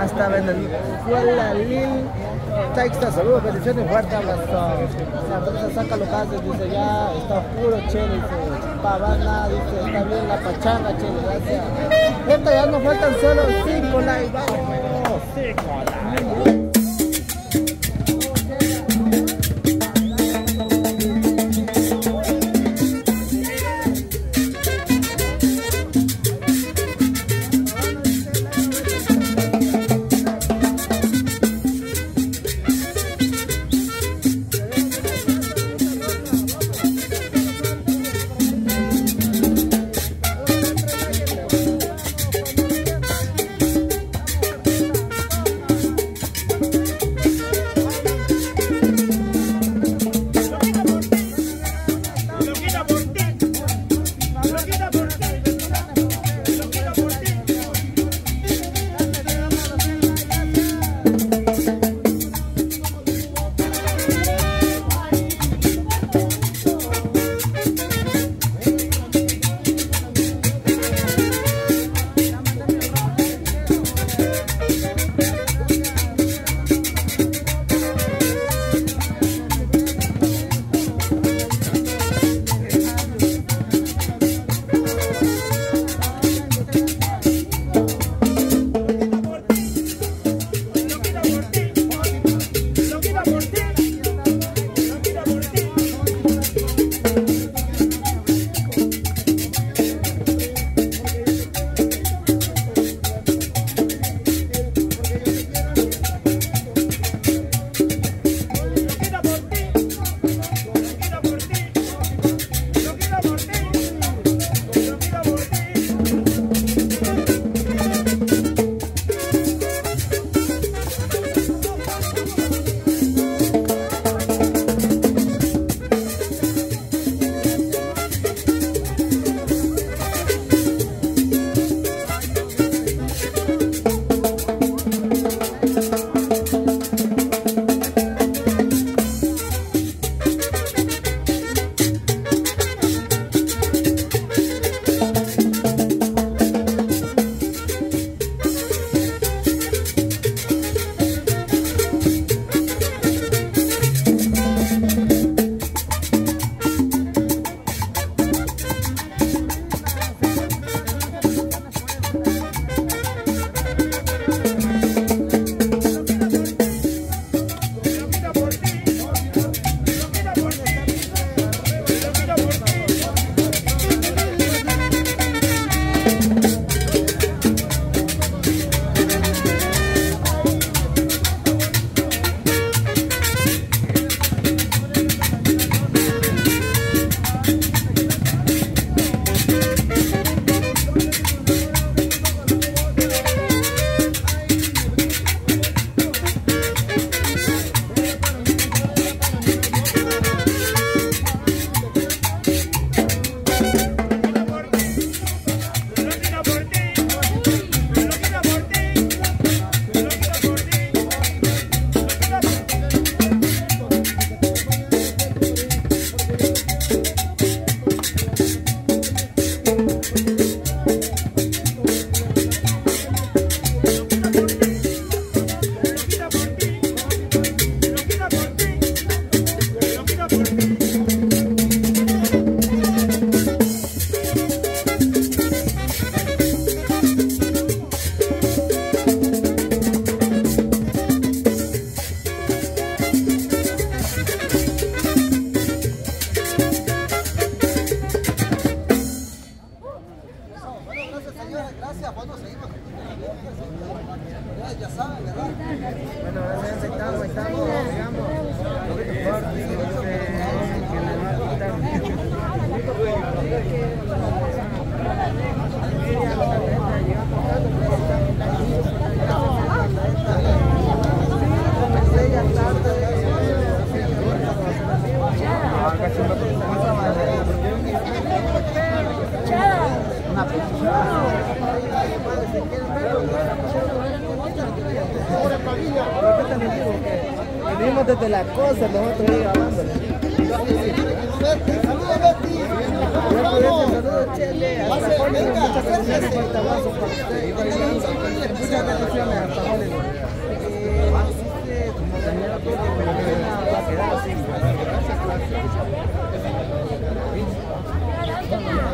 Hasta Venezuela, Lil, Texas, saludos, bendiciones, fuerte abrazo. Sandra saca los gases, dice ya está oscuro, che, dice, pavana, dice, está bien la pachanga, che, gracias. Esto ya nos faltan solo 5 likes, vamos, 5 likes.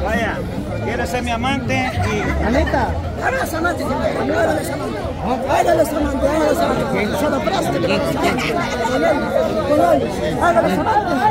Vaya, quiero ser mi amante y. Anita. Hágale amante, hágale amante. Hágale amante, hágale amante. Se lo preste, que lo preste. Con él, con él. Hágale amante.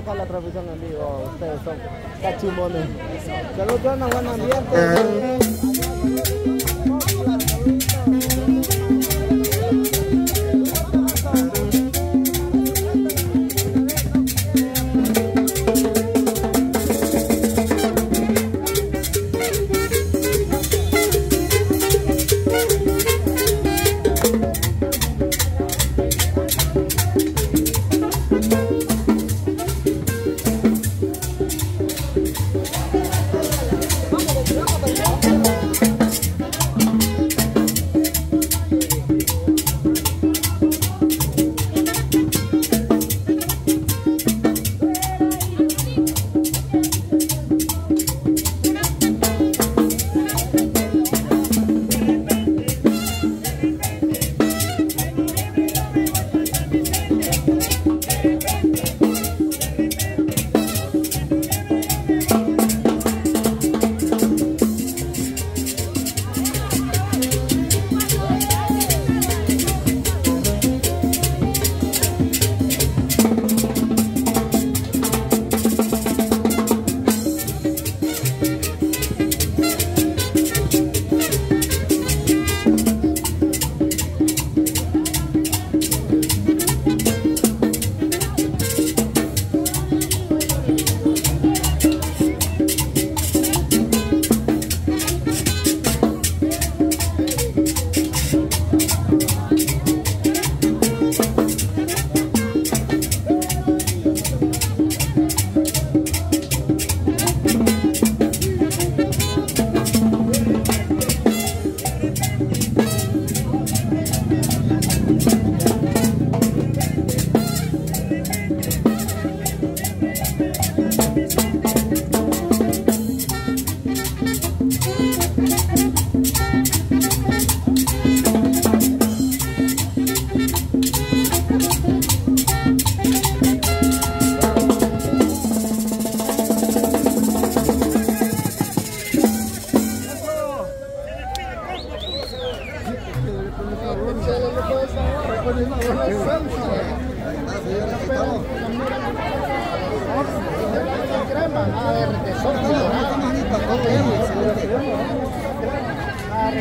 acá la transmisión en vivo. Ustedes son cachimones. Saludos, buenos ambiente.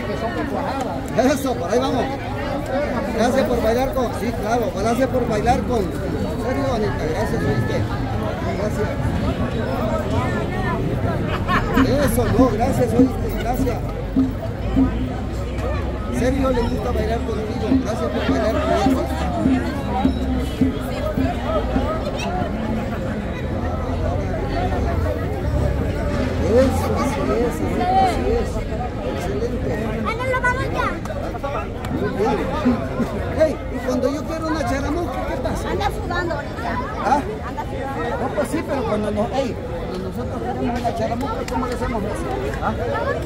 Eso, por ahí vamos. Gracias por bailar con. Sí, claro, gracias por bailar con. En serio, bonita, gracias, oíste. Gracias. Eso, no, gracias, oíste, gracias. En serio le gusta bailar contigo. Gracias por bailar conmigo. Hey, y cuando yo quiero una charamusca, ¿qué pasa? Anda sudando ahorita. ¿Ah? Anda sudando. No, pues sí, pero cuando, hey, cuando nosotros queremos una charamusca, ¿cómo le hacemos eso? ¿Ah?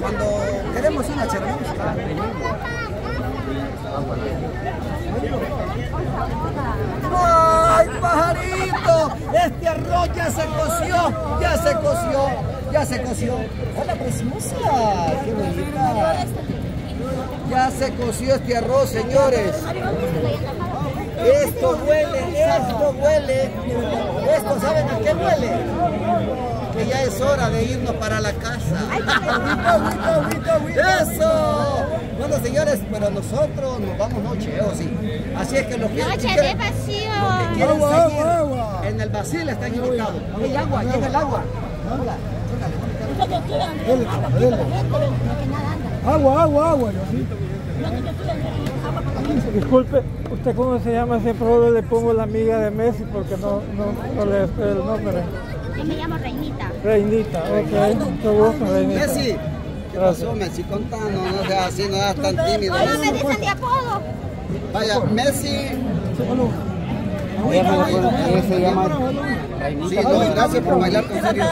Cuando queremos una charamusca. ¡Ay, pajarito! Este arroz ya se coció, ya se coció, ya se coció. ¡Hola, preciosa! ¡Qué bonita! Ya se coció este arroz, señores. Esto huele, esto huele. Esto, ¿saben a qué huele? Que ya es hora de irnos para la casa. ¡Eso! Bueno, señores, pero nosotros nos vamos noche, ¿o sí? Así es que los que Noche quieren- de vacío. quieren Agua, seguir agua, agua. en el Basile están invitados. Hay agua, llega el agua. Hola. Agua, agua, agua. Disculpe, ¿usted cómo se llama? Siempre le pongo la amiga de Messi porque no, no, no le sé el nombre. Yo me llamo Reinita. Reinita, ok, mucho gusto, Reinita. Messi, ¿qué pasó, Messi? Contanos, no seas así, no seas tan tímido. ¿Cómo me dicen de apodo? Vaya, Messi. Ella se llama Sí, no, gracias por bailar con serio.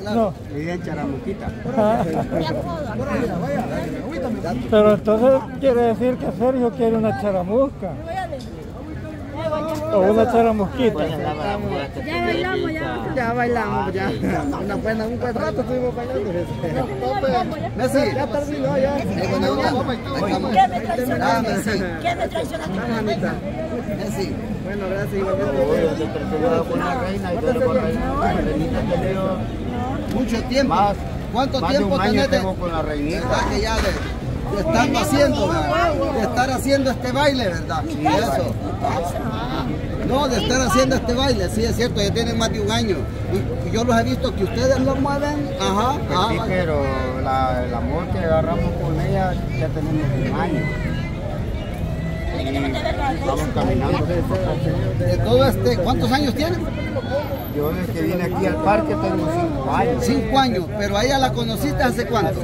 Claro. No, Vive Charamuquita. De apodo. pero entonces quiere decir que Sergio quiere una charamusca. O una charamusquita. Ya bailamos, ya. Ya bailamos, ya. Una buena, un buen rato estuvimos bailando. Messi. Ya terminó, ya. Onda. Ahí estamos. Ah. ¿Quién me Anita. Messi. Bueno, gracias igualmente. con la reina y todo con la reina. La reinita ha tenido Mucho tiempo. Más- ¿Cuánto más de tiempo un año tenés de, con la reinita. verdad que ya de, de estarlo haciendo, ¿verdad? de estar haciendo este baile, ¿verdad? Eso. No, de estar haciendo este baile, sí es cierto, ya tienen más de un año. Y, y yo los he visto que ustedes lo mueven, ajá, Sí, ajá. pero la, el amor que agarramos con ella ya tenemos un año. Y vamos caminando. De todo este, ¿cuántos años tienen? Yo desde que vine aquí al parque tengo cinco años. Cinco años, pero a ella la conociste hace cuánto?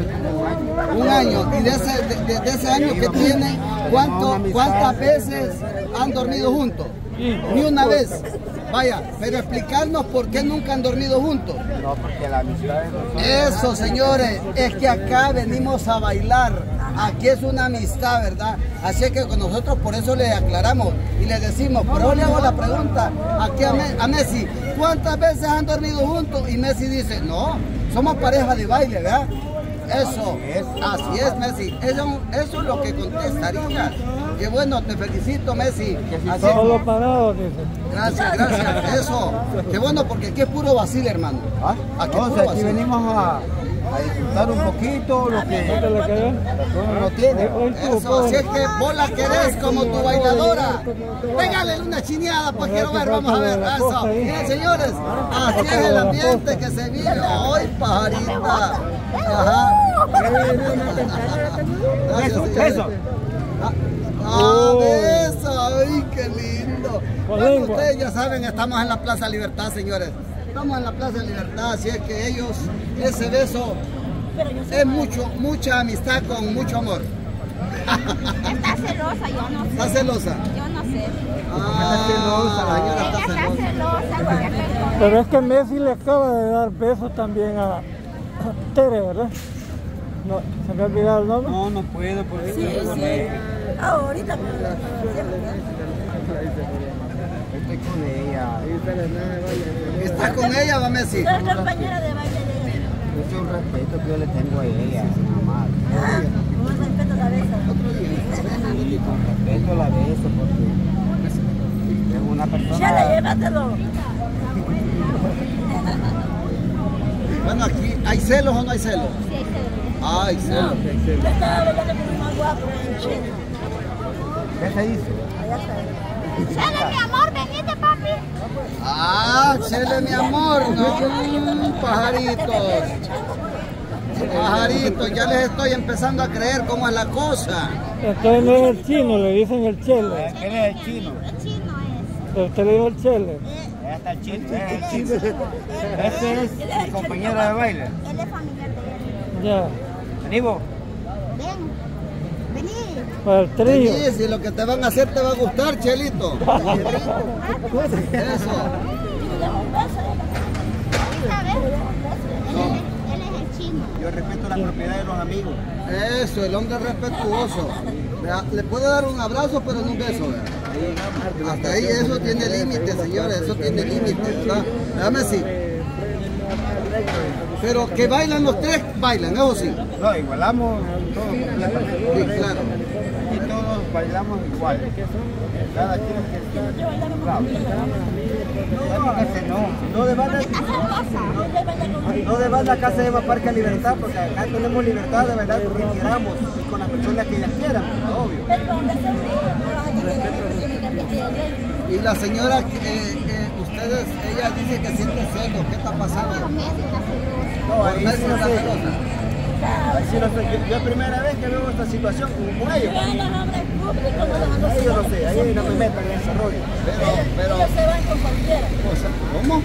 Un año. Y de ese, de, ese año que tiene, ¿cuánto, ¿cuántas veces han dormido juntos? Ni una vez. Vaya, pero explicarnos por qué nunca han dormido juntos. No, porque la amistad. Eso, señores, es que acá venimos a bailar. Aquí es una amistad, ¿verdad? Así es que con nosotros por eso le aclaramos y le decimos, pero le hago la pregunta aquí a, Me- a Messi, ¿cuántas veces han dormido juntos? Y Messi dice, no, somos pareja de baile, ¿verdad? Eso, así es, Messi. Eso, eso es lo que contestaría. Qué bueno, te felicito, Messi. Así. Solo parado, dice. Gracias, gracias. Eso. Qué bueno porque aquí es puro Basile, hermano. ¿Ah? Aquí es puro aquí venimos a, a disfrutar un poquito lo que ¿No tiene. Eso, así es que vos la querés como tu bailadora. Pégale una chineada, pues quiero ver, vamos a ver. Eso. Miren, señores, así es el ambiente que se vive hoy, pajarita. Ajá. Señores. Ah, Ah, ay, qué lindo. Con Bueno, ustedes ya saben, estamos en la Plaza Libertad, señores. Estamos en la Plaza Libertad, así es que ellos, ese beso es mucho, mucha amistad con mucho amor. Está celosa, yo no sé. ¿Está celosa? Yo no sé. Ah, la señora Ella está está celosa. Pero es que Messi le acaba de dar besos también a Tere, ¿verdad? No, se me ha olvidado el nombre. No, no puedo porque Sí, sí. Ahorita. estoy con ella. ¿Está con ella, va Messi? Soy compañera de ella. Es un respeto que yo le tengo a ella, nada más. Un respeto a la besa. Con respeto la beso porque es una Ya le persona. llévatelo. Bueno, aquí, ¿hay celos o no hay celos? Sí, hay celos. Ay, celos. Yo estaba bailando con un más guapo en Chile. ¿Qué se dice? Chele, mi amor, venite, papi. Ah, chele, mi amor, ¿no? Mm, Pajaritos. Pajaritos, ya les estoy empezando a creer cómo es la cosa. Entonces no es el chino, le dicen el chele. Él es el chino. El chino es. Usted le dijo el chele. Ya está el chino. es el chino. Este es mi compañero de baile. Él es familiar de él. Ya, Vení vos. Ven. Vení. Para el trío. Sí, si lo que te van a hacer te va a gustar, Chelito. Eso. ¿Sabes? Él es, él es el chino. Yo respeto la propiedad de los amigos. Eso, el hombre respetuoso. Le puedo dar un abrazo, pero no un beso. Hasta ahí eso tiene límite, señores, eso tiene límite, ¿verdad? Déjame sí. Pero que bailan los tres, bailan, eso sí. No, igualamos. Sí, claro. Bailamos igual. Cada quien que. No, no. No de banda, no de banda acá se llama Parque Libertad, porque acá tenemos libertad de bailar con quien queramos y con las personas que ellas quieran, obvio. Y la señora, eh, eh, ustedes, ella dice que siente celo. ¿Qué está pasando? No, ahí Por sí sí no sé. Yo, yo primera vez que veo esta situación con ellos. Yo no sé, ahí no me metan en ese rollo. Pero, pero, Ellos se van con cualquiera. ¿cómo?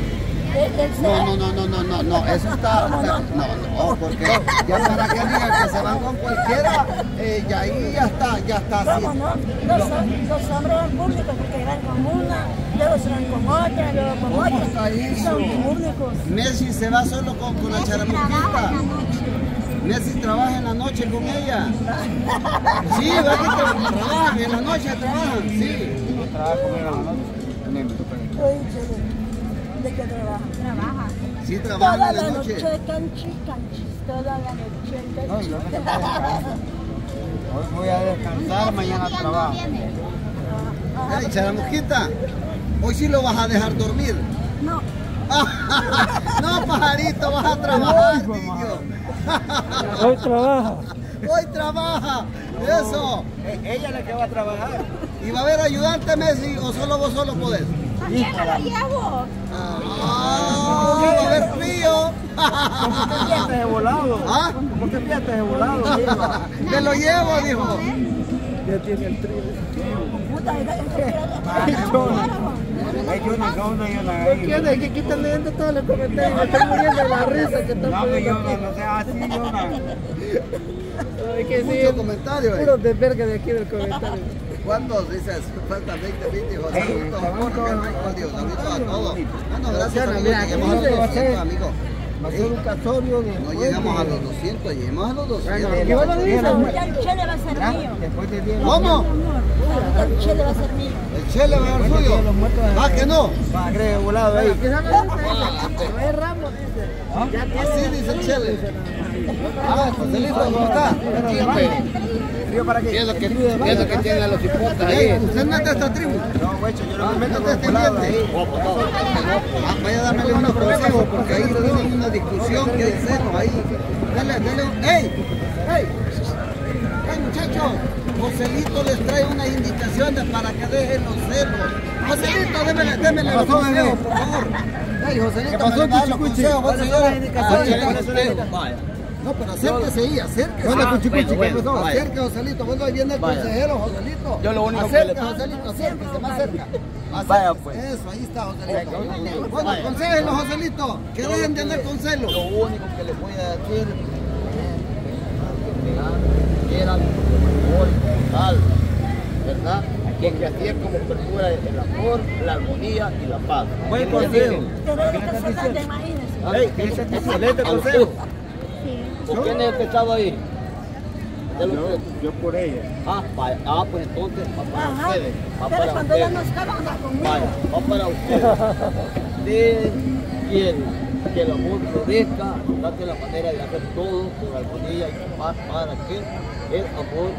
No, no, no, no, no, no, no, eso está, ¿Cómo no? no, no, porque ya para que digan que se van con cualquiera, eh, ya ahí ya está, ya está. ¿Cómo no? Los, los hombres van públicos porque van con una, luego se van con otra, luego con ¿Cómo otra. está eso? Son públicos. Messi se va solo con, con la charamusquita. Messi trabaja en la noche con ella. Sí, va que tra- trabajan, en la noche trabajan, sí. Oye, ¿de qué trabajan? Trabaja. Sí, Toda trabajan la en la noche, noche. canchis, canchis, toda la noche, No, canchis. yo no Hoy voy a descansar, mañana trabajo. Ay, charamusquita, hoy sí lo vas a dejar dormir. No, No, pajarito, vas a trabajar, niño. Hoy trabaja. Hoy trabaja, eso. Eh, Ella es la que va a trabajar. ¿Y va a haber ayudante Messi o solo vos solo podés? ¿a quién me lo llevo? Ah, va a haber frío. ¿Cómo te de volado? ¿Ah? ¿Cómo te de volado? Te lo llevo, dijo. Ya tiene el trío. Puta, ¿verdad que Ay, yo no ¿Quién es que están leyendo todos los comentarios? Me estoy muriendo de la risa que están No, yo aquí. no sea así, yo no. Hay que Mucho decir comentario, eh. puro de verga de aquí del comentario. ¿Cuántos dices? Faltan 20, 20, José. Ey, Jorge, Michael, Dios, David, a todos. Bueno, gracias, amigo. mira, Aquí va a 200, ser-. Va un casorio de No llegamos a los 200, lleguemos a los 200. ¿Qué van a decir? Ya el chele va a ser mío. Después de 10 ¿Cómo? El chele va a ser mío. El chele va a ser suyo. Ah, que no. Va, agregue volado ahí. ¿Qué van a decir? No es Ramos, dice. Así dice el chele. Ah, Joselito, ¿cómo está? ¿Frío para qué? Que, pienso que tiene a los hipotas ahí. usted no es de esta tribu. No, güecho, yo no me meto No con te volado ahí. Ah, vaya a darme unos consejos porque ahí tienen una discusión que hay cero ahí. Dale, dale. ¡Ey! ¡Ey! ¡Ey, muchachos! Joselito les trae unas indicaciones para que dejen los celos. Joselito, démele, démele los consejos, por favor. Ey, Joselito, ¿Qué pasó, Cuchicuchi? ¿Cuáles son las indicaciones? Ah, ¿Cuáles son las. No, pero acérquese ahí, acérquese. ¿Dónde, Ah, Cuchicuchi? bueno, ¿Qué bueno, pasó? Acérquese, Joselito. Bueno, ahí viene el Vaya. consejero, Joselito. Yo lo único que Acérquese, le- Joselito, acérquese, más cerca. Vaya, pues. Eso, ahí está, Joselito. Bueno, aconsejelo, Joselito. Que dejen de andar con celo. Lo único que les voy a decir es que quieran amor total, ¿verdad? Es como perdura el amor, la armonía y la paz. Buen consejo. Tener que soltar, imagínense. Excelente ¿A consejo. ¿Por quién es el que estaba ahí? De los Yo, por ella. Ah, vaya. ah, pues entonces va para Ajá. ustedes. Va Pero para cuando ella no ustedes. estaba, anda conmigo. Vaya, va para ustedes. Ustedes quieren que el amor florezca, trate la manera de hacer todo con armonía y paz para que el amor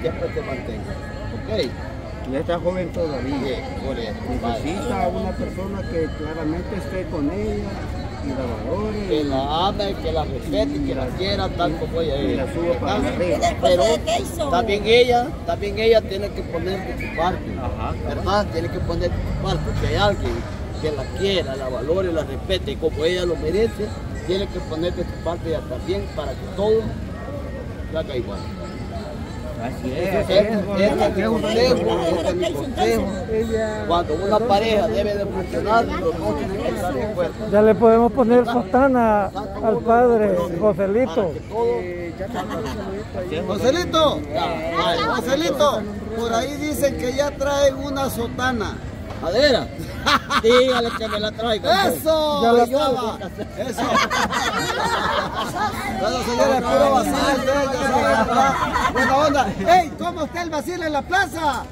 siempre se mantenga. ¿Ok? Ya está joven todavía. Bien, por eso. Necesita a una persona que claramente esté con ella y la valore. Que la ame, que la respete, que la quiera tal como ella Y es. la suba para ¿Verdad? arriba. Pero también ella, también ella tiene que poner de su parte, Ajá, ¿verdad? Tiene que poner de su parte, que hay alguien que la quiera, la valore, la respete, y como ella lo merece, tiene que poner de su parte ella también para que todo salga igual. Así Este es. este es mi consejo, este es mi consejo. Ella, Cuando una pareja debe de funcionar, los dos tienen que estar de acuerdo. ya le podemos poner sotana al padre Joselito. Joselito. Joselito, por ahí dicen que ya traen una sotana. Madera, dígale que me la traiga. ¡Eso! Ya la. ¡Eso! Bueno, señores. ¡Ey! ¿Cómo está el vacío en la plaza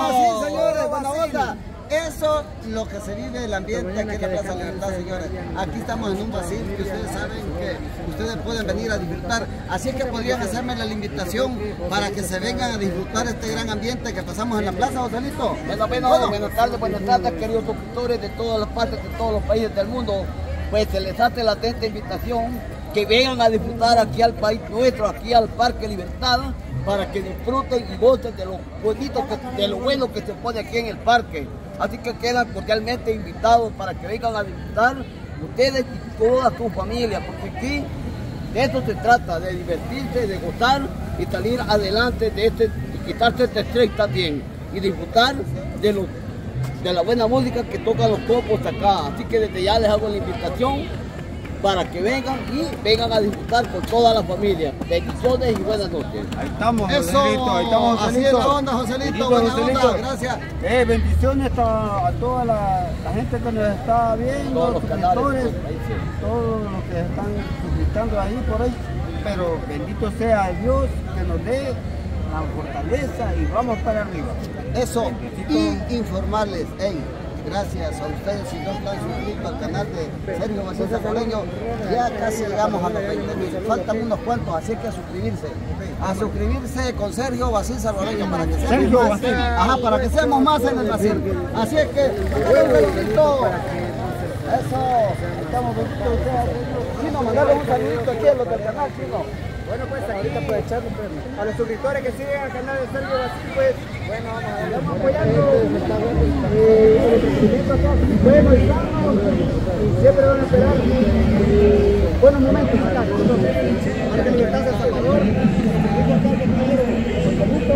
así, señores, buena onda. Eso lo que se vive el ambiente aquí en la Plaza Libertad, señores. Aquí estamos en un vacío que ustedes saben que ustedes pueden venir a disfrutar. Así que podrían hacerme la invitación para que se vengan a disfrutar este gran ambiente que pasamos en la plaza, Joselito. Bueno, bueno, buenas tardes, buenas tardes, queridos suscriptores de todas las partes, de todos los países del mundo. Pues se les hace la atenta invitación que vengan a disfrutar aquí al país nuestro, aquí al Parque Libertad, para que disfruten y gocen de lo bonito, que- de lo bueno que se pone aquí en el parque. Así que quedan cordialmente invitados para que vengan a disfrutar ustedes y toda su familia, porque aquí de eso se trata, de divertirse, de gozar y salir adelante de este, y quitarse este estrés también y disfrutar de, lo, de la buena música que tocan los copos acá. Así que desde ya les hago la invitación para que vengan y vengan a disfrutar con toda la familia. Bendiciones y buenas noches. Ahí estamos, Eso, Joselito, ahí estamos, así Joselito. es la onda, Joselito, Bendito, buena Joselito. onda, gracias. Eh, bendiciones a, a toda la, la gente que nos está viendo, Todos los canales, suscriptores, pues, ahí sí. todos los que están suscriptando ahí por ahí. Pero bendito sea Dios que nos dé la fortaleza y vamos para arriba. Eso, y informarles, hey, gracias a ustedes si no están suscritos al canal de Sergio Macías Zapoleño, ya casi llegamos a los 20 mil, faltan unos cuantos, así que a suscribirse, a suscribirse con Sergio Basín Salvadoreño para que seamos más, ajá, para que seamos más en el Brasil. Así es que, un. Eso, estamos ustedes. Chino, mandale un saludito aquí a los del canal, Chino. Bueno, pues ahorita aprovechando pues, a los suscriptores que siguen al canal de Sergio Basil, pues bueno, vamos vamos apoyando el crecimiento acá. Y siempre van a esperar buenos momentos acá con nosotros. Marca Libertad El Salvador, con gusto.